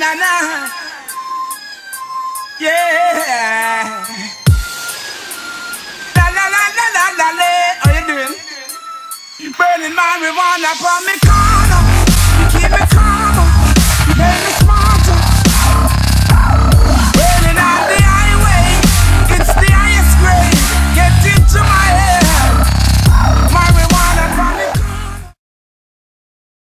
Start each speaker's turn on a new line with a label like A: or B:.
A: na na. Yeah. La la la la la la la. How you doing? Burning marijuana from me.